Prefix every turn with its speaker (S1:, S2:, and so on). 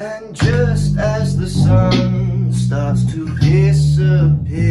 S1: And just as the sun starts to disappear